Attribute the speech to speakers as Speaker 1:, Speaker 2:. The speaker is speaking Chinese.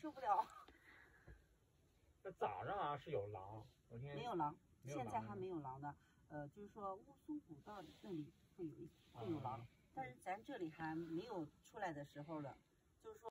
Speaker 1: 受不了。
Speaker 2: 那早上啊是有狼，昨天
Speaker 1: 没有狼，现在还没有狼呢。呃，就是说乌苏古道那里会有一会有狼、但是咱这里还没有出来的时候了，就是说。